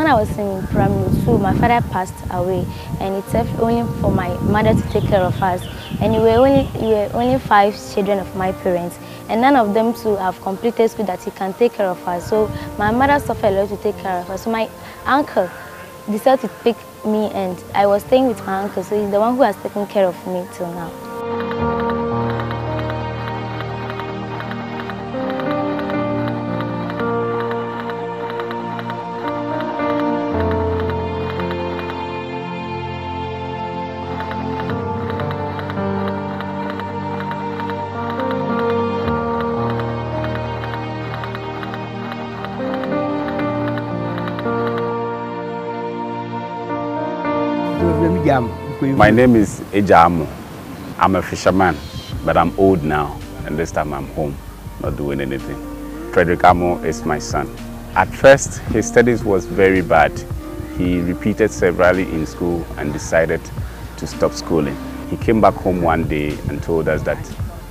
when I was in primary two, my father passed away, and it's only for my mother to take care of us. And we were only we were only five children of my parents, and none of them too have completed school that he can take care of us. So my mother suffered a lot to take care of us. So my uncle decided to pick me, and I was staying with my uncle. So he's the one who has taken care of me till now. My name is Ejamo. I'm a fisherman, but I'm old now, and this time I'm home, not doing anything. Frederick Amo is my son. At first, his studies was very bad. He repeated severally in school and decided to stop schooling. He came back home one day and told us that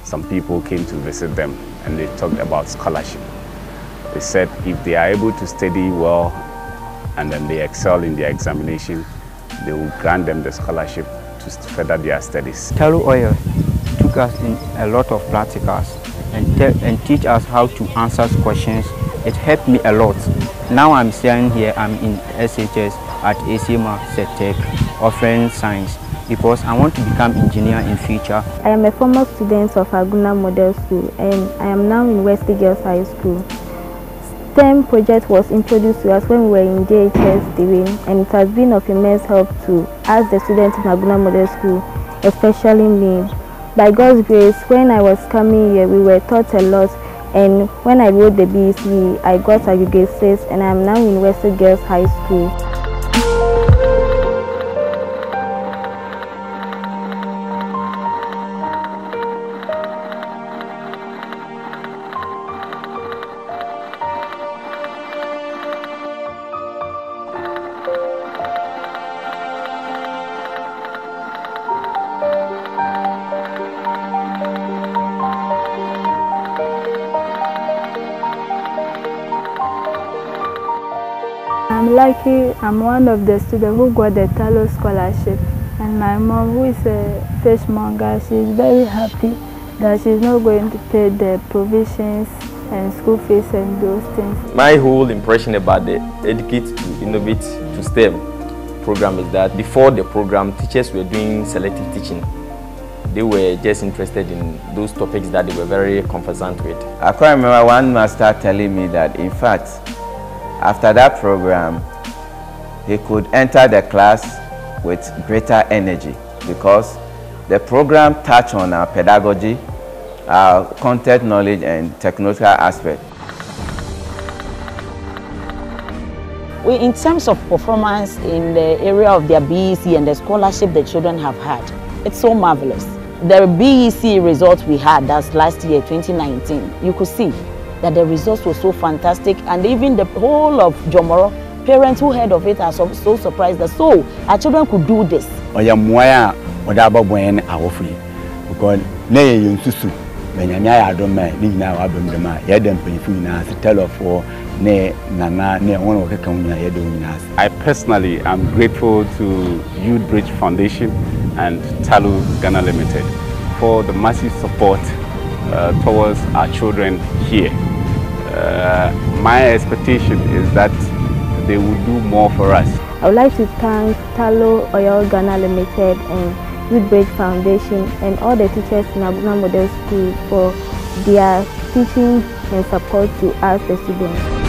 some people came to visit them and they talked about scholarship. They said if they are able to study well and then they excel in their examination, they will grant them the scholarship to further their studies. Tullow Oil took us in a lot of practicals and, and teach us how to answer questions. It helped me a lot. Now I'm standing here, I'm in SHS at ACMA SETEC offering science because I want to become engineer in future. I am a former student of Aguna Model School and I am now in Wesley Girls High School. STEM project was introduced to us when we were in Dewey and it has been of immense help to us the students in Aguna Model School, especially me. By God's grace, when I was coming here, we were taught a lot and when I wrote the BEC, I got aggregate 6 and I am now in Wesley Girls High School. I'm lucky I'm one of the students who got the Tullow scholarship and my mom who is a fishmonger she's very happy that she's not going to pay the provisions and school fees and those things. My whole impression about the Educate to Innovate to STEM program is that before the program teachers were doing selective teaching they were just interested in those topics that they were very conversant with. I quite remember one master telling me that in fact after that program, he could enter the class with greater energy because the program touched on our pedagogy, our content knowledge and technological aspect. We, in terms of performance in the area of their BEC and the scholarship the children have had, it's so marvelous. The BEC results we had, that's last year, 2019, you could see that the results were so fantastic and even the whole of Jomoro, parents who heard of it are so, so surprised that so our children could do this. ɔyɛ mmoa a wɔde aba bɔn ne awɔfo yi because ne yɛ yɛn susu bɛnyame ayɛ adom ma ne nyinaa wabɛm dɛm a yɛda mpanyinfo nyinaa ase tɛlɔfoɔ ne nana ne wɔn a wɔkeka ho nyinaa yɛda wɔn nyinaa ase. I personally am grateful to Youth Bridge Foundation and Talu Ghana Limited for the massive support uh, towards our children here. Uh, my expectation is that they will do more for us. I would like to thank Tullow Oil Ghana Limited and Youth Bridge Foundation and all the teachers in Aguna Model School for their teaching and support to us, the students.